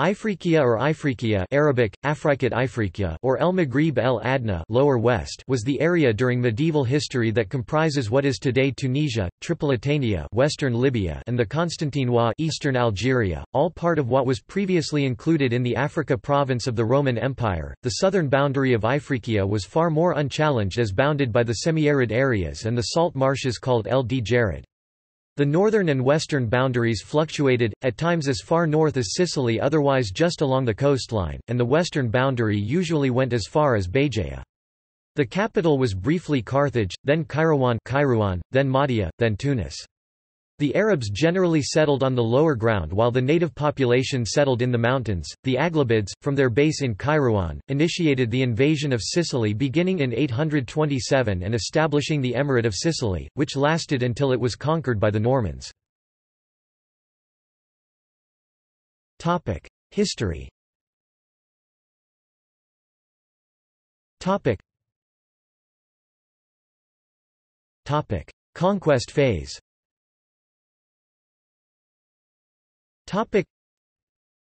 Ifriqiya or Ifriqiya Arabic, Afrikat Ifriqiya or El Maghrib el Adna lower west was the area during medieval history that comprises what is today Tunisia, Tripolitania western Libya and the Constantinois eastern Algeria, all part of what was previously included in the Africa province of the Roman Empire. The southern boundary of Ifriqiya was far more unchallenged as bounded by the semi-arid areas and the salt marshes called El Djerid. The northern and western boundaries fluctuated, at times as far north as Sicily otherwise just along the coastline, and the western boundary usually went as far as Béjaïa. The capital was briefly Carthage, then Kairouan, Kairouan then Mahdia, then Tunis. The Arabs generally settled on the lower ground while the native population settled in the mountains. The Aghlabids, from their base in Kairouan, initiated the invasion of Sicily beginning in 827 and establishing the Emirate of Sicily, which lasted until it was conquered by the Normans. History Conquest phase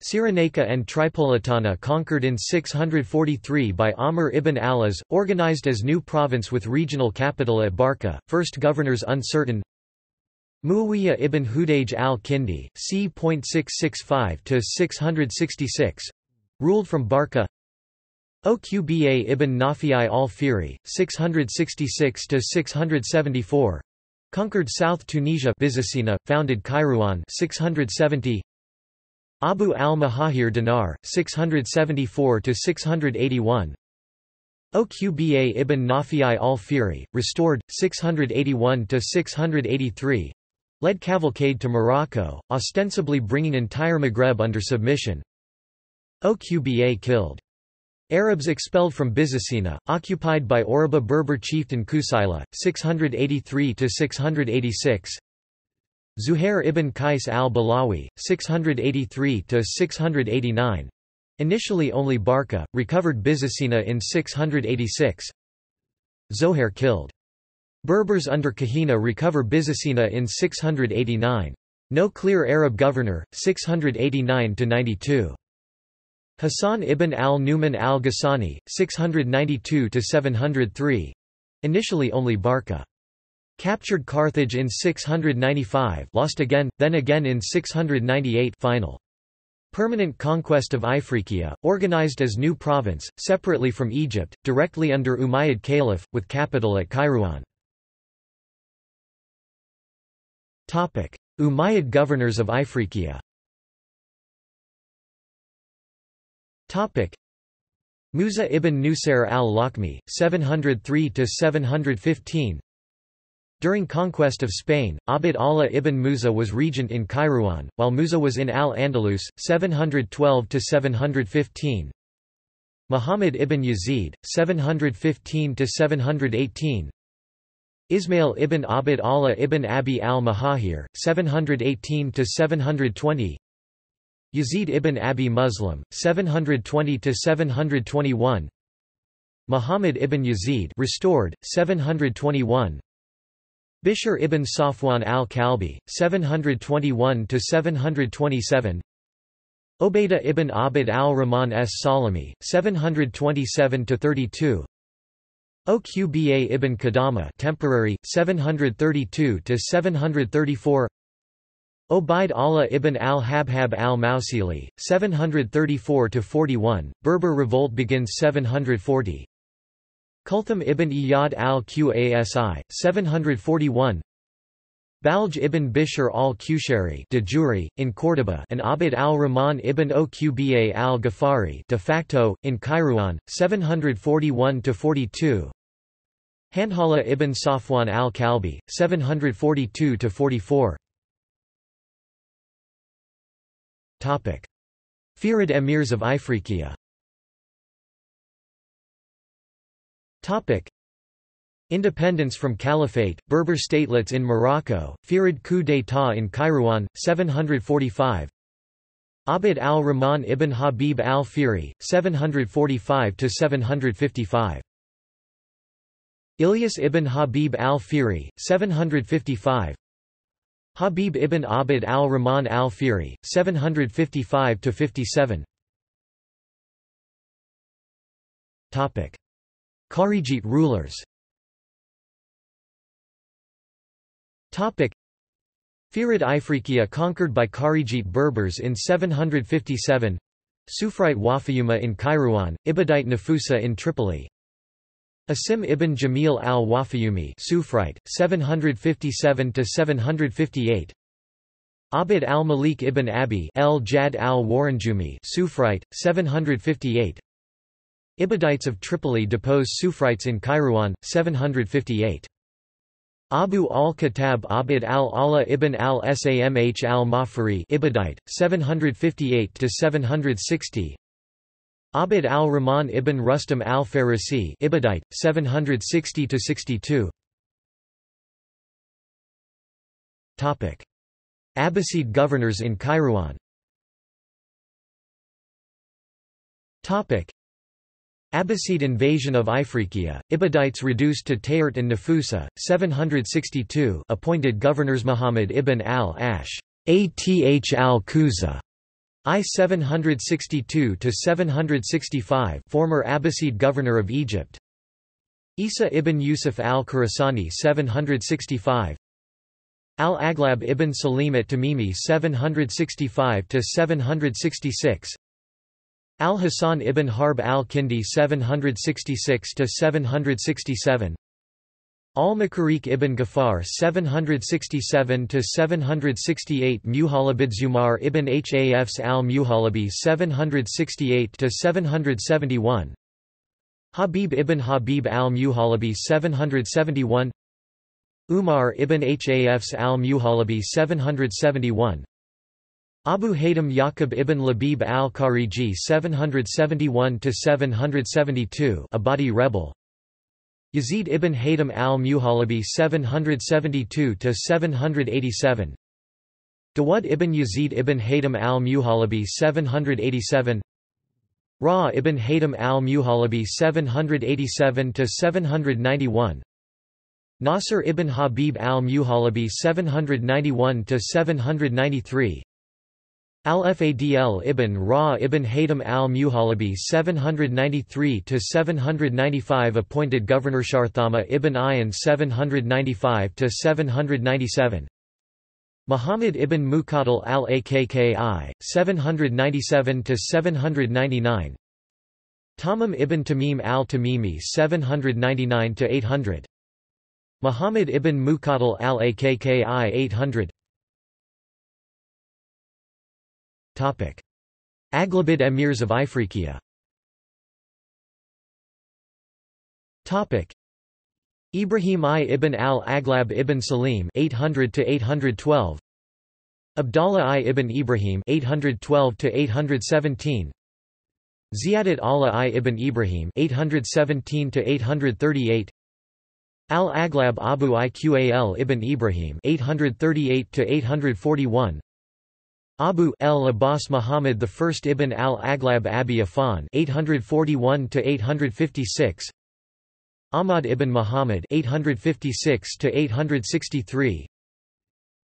Cyrenaica and Tripolitana conquered in 643 by Amr ibn al-As, organized as new province with regional capital at Barca, first governors uncertain. Muawiyah ibn Hudayj al-Kindi, c.665–666 ruled from Barca. Oqba ibn Nafi al-Fihri, 666–674 conquered South Tunisia Byzacena, founded Kairouan 670 Abu al-Muhajir Dinar, 674–681 Oqba ibn Nafi al-Fihri, restored, 681–683 led cavalcade to Morocco, ostensibly bringing entire Maghreb under submission. Oqba killed. Arabs expelled from Byzacena, occupied by Oruba Berber chieftain Kusayla, 683–686 Zuhair ibn Qais al-Balawi, 683–689 initially only Barca, recovered Byzacena in 686 Zohair killed. Berbers under Kahina recover Byzacena in 689. No clear Arab governor, 689–92. Hassan ibn al-Numan al-Ghassani, 692–703 initially only Barca. Captured Carthage in 695 lost again, then again in 698 final. Permanent conquest of Ifriqiya, organized as new province, separately from Egypt, directly under Umayyad Caliph, with capital at Kairouan. Umayyad governors of Ifriqiya Musa ibn Nusair al-Lakhmi, 703–715 During conquest of Spain, Abd Allah ibn Musa was regent in Kairouan, while Musa was in al-Andalus, 712–715 Muhammad ibn Yazid, 715–718 Ismail ibn Abd Allah ibn Abi al-Muhajir, 718–720 Yazid ibn Abi Muslim, 720–721 Muhammad ibn Yazid restored, 721 Bishr ibn Safwan al-Kalbi, 721–727 Obaidah ibn Abd al-Rahman s. Salami, 727–32 Oqba ibn Qadama temporary, 732–734 Obaid Allah ibn al-Habhab al-Mausili, 734–41, Berber revolt begins 740 Kulthum ibn Iyad al-Qasi, 741 Balj ibn Bishr al-Qushari in Córdoba and Abd al-Rahman ibn Oqba al-Ghafari de facto, in Kairouan, 741–42 Hanhala ibn Safwan al-Kalbi, 742–44 Fihrid emirs of Ifriqiya Independence from Caliphate, Berber statelets in Morocco, Fihrid coup d'état in Kairouan, 745 Abd al-Rahman ibn Habib al-Fihri, 745–755 Ilyas ibn Habib al-Fihri, 755 Habib ibn Abd al-Rahman al-Fihri, 755–57 Kharijite rulers. Fihrid Ifriqiya conquered by Kharijite Berbers in 757 Sufrite Wafayuma in Kairouan, Ibadite Nafusa in Tripoli. Asim ibn Jamil al-Wafayumi Sufrite, 757–758 Abd al-Malik ibn Abi el-Jad al-Waranjumi Sufrite, 758 Ibadites of Tripoli depose Sufrites in Kairouan, 758 Abu al-Khattab Abd al-Allah ibn al-Samh al-Mafari Ibadite, 758–760 Abd al-Rahman ibn Rustam al-Farisi Ibadite 760 62 Topic. Abbasid governors in Kairouan Abbasid invasion of Ifriqiya, Ibadites reduced to Tayert and Nafusa, 762 appointed governors Muhammad ibn al-Ash Ath al-Kuza I 762–765 former Abbasid governor of Egypt. Isa ibn Yusuf al-Khurasani 765 Al-Aghlab ibn Salim at Tamimi 765–766 Al-Hasan ibn Harb al-Kindi 766–767 Al-Makariq ibn Ghaffar 767–768 Muhalabid Zumar ibn Hafs al-Muhalabi 768–771 Habib ibn Habib al-Muhalabi 771 Umar ibn Hafs al-Muhalabi 771 Abu Haytham Yaqub ibn Labib al-Khariji 771–772 Abadi rebel. Yazid ibn Haytham al-Muhalabi 772–787 Dawud ibn Yazid ibn Haytham al-Muhalabi 787 Ra ibn Haytham al-Muhalabi 787–791 Nasr ibn Habib al-Muhalabi 791–793 Al-Fadl ibn Ra ibn Haytham al-Muhalabi 793–795 appointed governor Sharthama ibn Ayan 795–797 Muhammad ibn Muqatil al-Akki 797–799 Tamim ibn Tamim al-Tamimi 799–800 Muhammad ibn Muqatil al-Akki 800 Aghlabid emirs of Ifriqiya. Ibrahim I ibn al-Aghlab ibn Salim 800 to 812 Abdallah I ibn Ibrahim 812 to 817 Ziyadat Allah I ibn Ibrahim 817 to 838 Al-Aghlab Abu Iqal ibn Ibrahim 838 to 841 Abu el-Abbas Muhammad I ibn al-Aghlab Abi Afan 841–856 Ahmad ibn Muhammad 856–863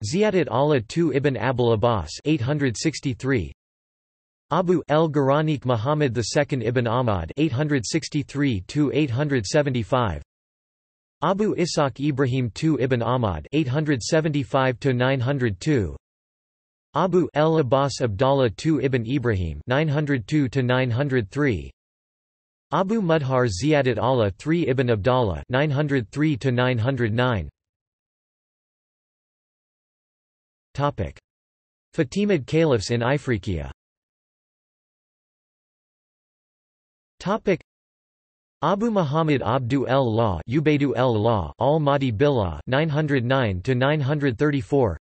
Ziyadat Allah II ibn Abul Abbas 863 Abu el-Gharanik Muhammad II ibn Ahmad 863–875 Abu Ishaq Ibrahim II ibn Ahmad 875–902 Abu el-Abbas Abdallah II ibn Ibrahim 902 903 Abu Mudhar Ziyadat Allah III ibn Abdallah 903 909 Topic. Fatimid caliphs in Ifriqiya. Topic. Abu Muhammad Abdu el-Law Ubaidu el-Law al-Mahdi Billah 909 934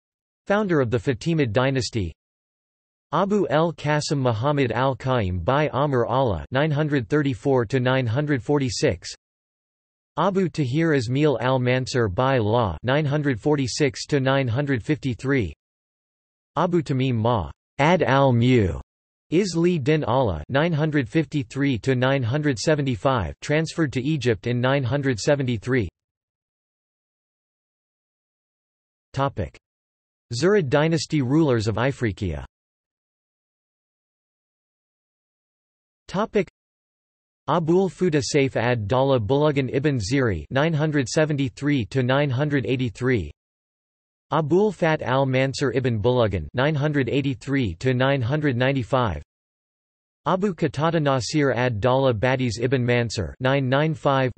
Founder of the Fatimid dynasty. Abu el-Qasim Muhammad al-Qaim by Amr Allah 934 946 Abu Tahir Ismail al-Mansur by Law 946 953 Abu Tamim Ma Ad al-Mu Isli din Allah 953 975 transferred to Egypt in 973 Topic Zirid dynasty rulers of Ifriqiya. Abul Futa Saif ad-Dawla Bulugan ibn Ziri 973 983 Abul Fat al-Mansur ibn Bulugan 983 995 Abu Qatada Nasir ad-Dawla Badis ibn Mansur 995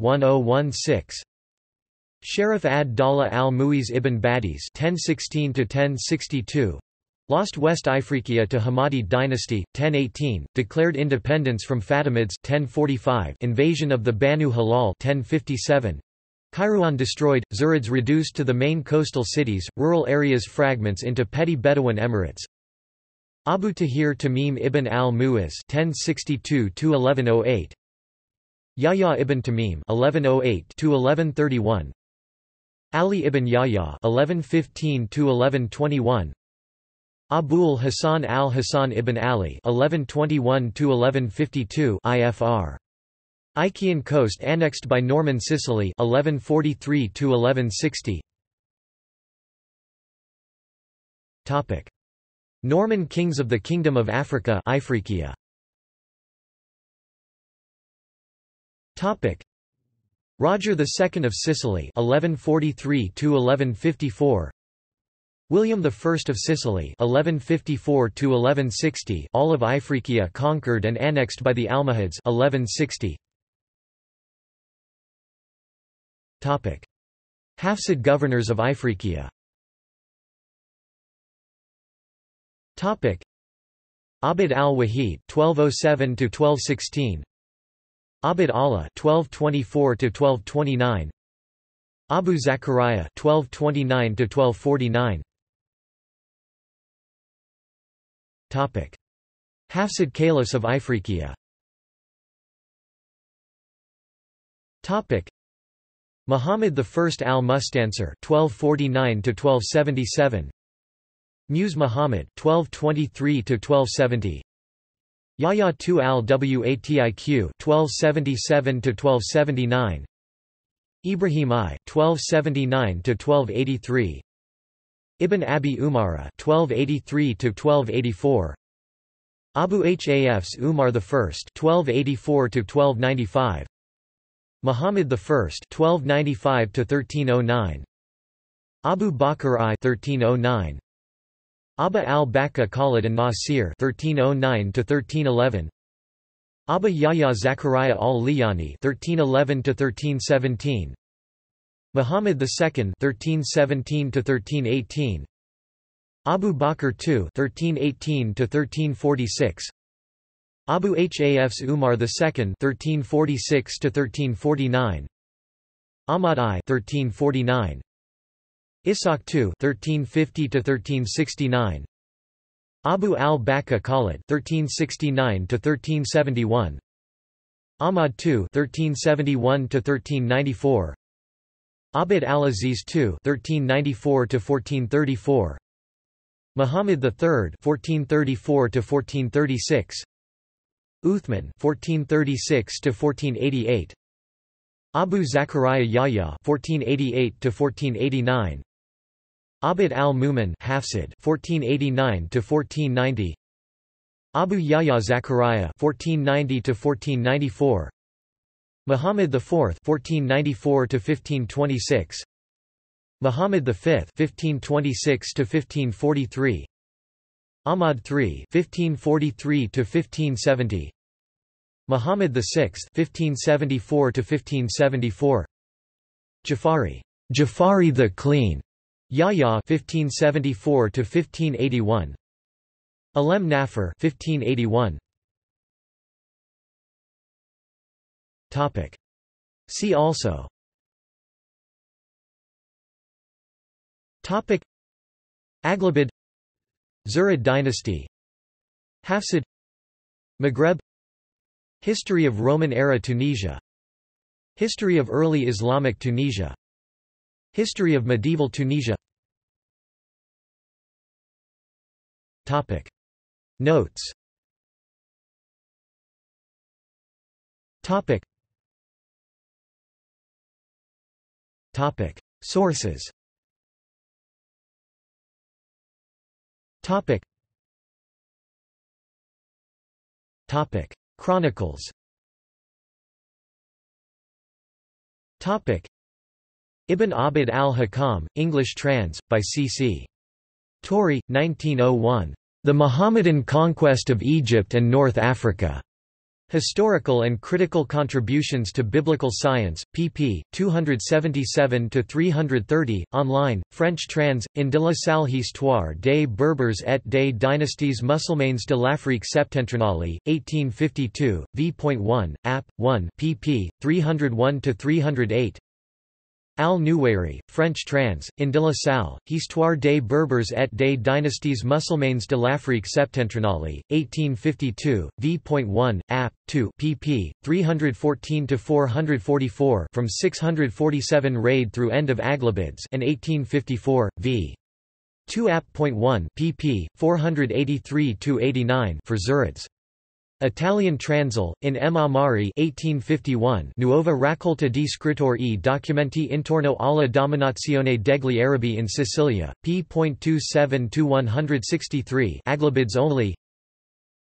1016 Sharif ad-Dawla al-Muiz ibn Badis 1016 1062 Lost West Ifriqiya to Hamadi dynasty 1018 declared independence from Fatimids 1045 invasion of the Banu Hilal 1057 Kairouan destroyed, Zirids reduced to the main coastal cities, rural areas fragments into petty Bedouin emirates. Abu Tahir Tamim ibn al-Mu'iz (1062–1108), Yahya ibn Tamim (1108–1131), Ali ibn Yahya (1115–1121), Abul Hasan al-Hasan ibn Ali (1121–1152) IFR. Ichaean coast annexed by Norman Sicily (1143–1160). Topic Norman kings of the Kingdom of Africa Ifriqiya Topic Roger II of Sicily (1143–1154), William I of Sicily (1154–1160), all of Ifriqiya conquered and annexed by the Almohads 1160 Hafsid governors of Ifriqiya. Abd al-Wahid (1207–1216), Abd Allah (1224–1229), Abu Zakaria (1229–1249). Topic: Hafsid Caliphs of Ifriqiya. Topic: Muhammad I al-Mustansir (1249–1277), Muse Muhammad (1223–1270), Yahya II al-Watiq (1277–1279), Ibrahim I (1279–1283), Ibn Abi Umara (1283–1284), Abu Hafs Umar I (1284–1295), Muhammad I (1295–1309), Abu Bakr I (1309), Abba al-Bakka Khalid and Nasir (1309–1311), Abba Yahya Zakaria al-Liyani (1311–1317), Muhammad II (1317–1318), Abu Bakr II (1318–1346), Abu Hafs Umar II (1346–1349), Ahmad I (1349). II (1350–1369), Abu al-Bakka Khalid (1369–1371), Ahmad II (1371–1394), Abd al-Aziz II (1394–1434), Muhammad III (1434–1436), Uthman (1436–1488), Abu Zakaria Yahya (1488–1489), Abd al-Mumin Hafsid 1489 to 1490 Abu Yahya Zakaria 1490 to 1494 Muhammad IV 1494 to 1526 Muhammad V 1526 to 1543 Ahmad III 1543 to 1570 Muhammad VI 1574 to 1574 Jafari. Jafari the Clean Yahya 1574 to 1581 Alem Nafar 1581 Topic. See also. Topic. Aghlabid Zirid dynasty. Hafsid Maghreb. History of Roman-era Tunisia. History of early Islamic Tunisia History of medieval Tunisia Topic. Notes Topic. Topic. Sources Topic. Topic. Chronicles Topic. Ibn Abd al-Hakam, English trans. by C.C. Torrey, 1901. The Mohammedan Conquest of Egypt and North Africa. Historical and Critical Contributions to Biblical Science, pp. 277–330, online, French trans, in de la Salle Histoire des Berbers et des dynasties musulmanes de l'Afrique septentrionale, 1852, v.1, app. 1, pp. 301–308 Al-Nuwairi, French trans, in de la Salle, Histoire des Berbers et des dynasties musulmanes de l'Afrique septentrionale, 1852, v.1, app. 2 pp. 314–444 from 647 raid through end of Aghlabids and 1854, v. 2 app.1 pp. 483–89 for Zirids. Italian Transl, in M. Amari 1851 Nuova raccolta di scrittori e documenti intorno alla dominazione degli Arabi in Sicilia, p.27-163 Aghlabids only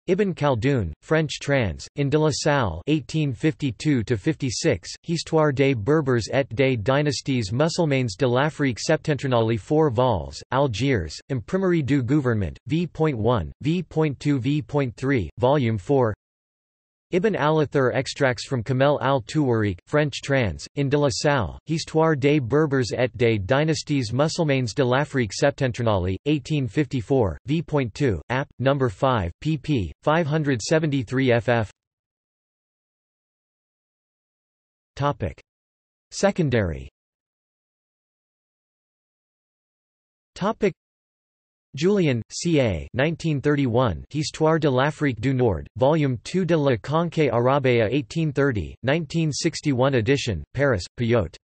Ibn Khaldun, French trans, in de la Salle 1852–56, Histoire des Berbers et des dynasties musulmanes de l'Afrique septentrionale 4 vols, Algiers, Imprimerie du Gouvernement, v.1, v.2 v.3, Volume 4 Ibn al-Athir extracts from Kamel al-Tuwarik, French trans, in de la Salle, Histoire des Berbers et des dynasties musulmanes de l'Afrique septentrionale, 1854, v.2, app. No. 5, pp. 573 ff. Topic. Secondary Topic. Julien, C.A. 1931, Histoire de l'Afrique du Nord, Volume 2 de la Conquête Arabea 1830, 1961 edition, Paris, Payot.